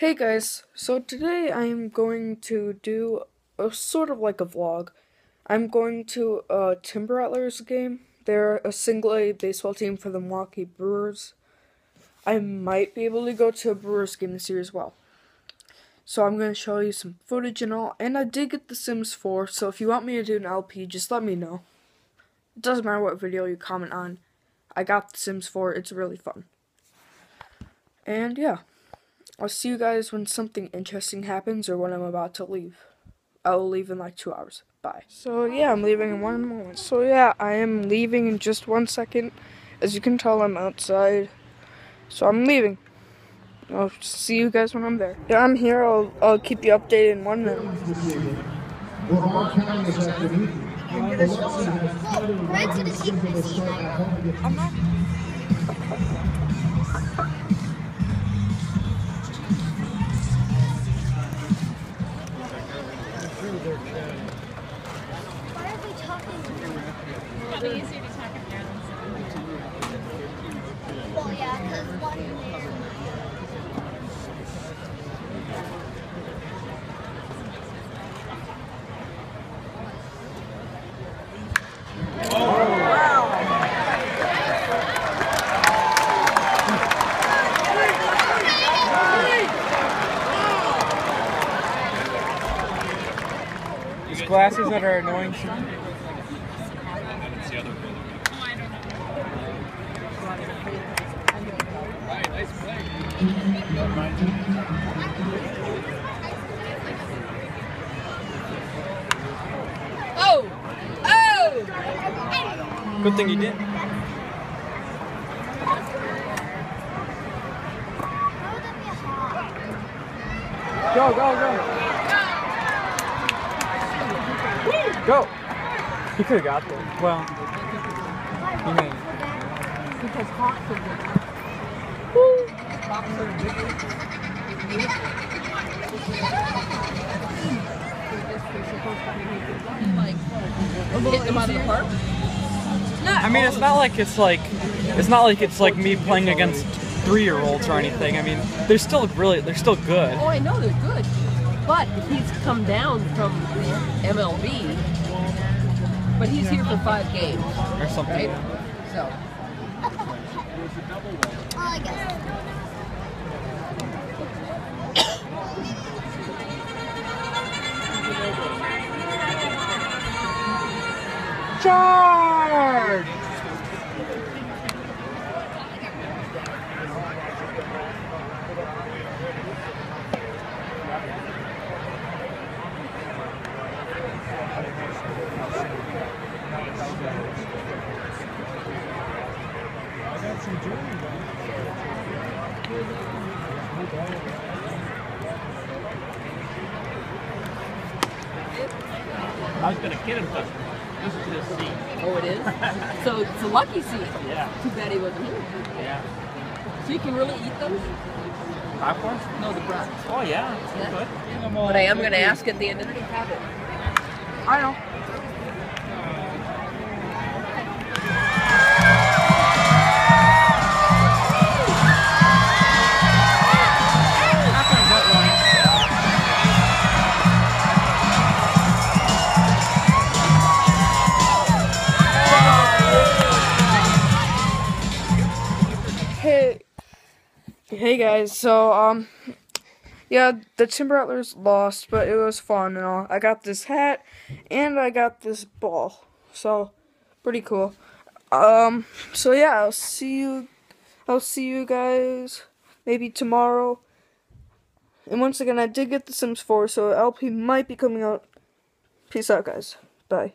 Hey guys, so today I'm going to do a sort of like a vlog. I'm going to a Timber Rattlers game. They're a single A baseball team for the Milwaukee Brewers. I might be able to go to a Brewers game this year as well. So I'm going to show you some footage and all. And I did get The Sims 4, so if you want me to do an LP, just let me know. It doesn't matter what video you comment on. I got The Sims 4, it's really fun. And yeah. I'll see you guys when something interesting happens or when I'm about to leave. I will leave in like two hours. Bye. So yeah, I'm leaving in one moment. So yeah, I am leaving in just one second. As you can tell, I'm outside. So I'm leaving. I'll see you guys when I'm there. Yeah, I'm here. I'll, I'll keep you updated in one minute. I'm not. Glasses that are annoying. Oh! Oh! Good thing you did. How would that be a hawk? Go, go, go. Go. He could have got there. Well, he made it. Because hawks are different. Hawks are park. I mean, it's not like it's like it's not like it's like me playing against three-year-olds or anything. I mean, they're still really they're still good. Oh, I know they're good, but he's come down from MLB, but he's here for five games, or something. right? So Well, I guess. Charge! I was gonna kid him, but this is his seat. oh, it is. so it's a lucky seat. Yeah. Too bad he wasn't here. Yeah. So you can really eat them? Popcorn? No, the brats. Oh yeah. Yeah. Good. But I am going to ask at the end of the have it. I know. Hey guys. So um, yeah, the Timber Rattlers lost, but it was fun and all. I got this hat and I got this ball, so pretty cool. Um, so yeah, I'll see you. I'll see you guys maybe tomorrow. And once again, I did get The Sims 4, so LP might be coming out. Peace out, guys. Bye.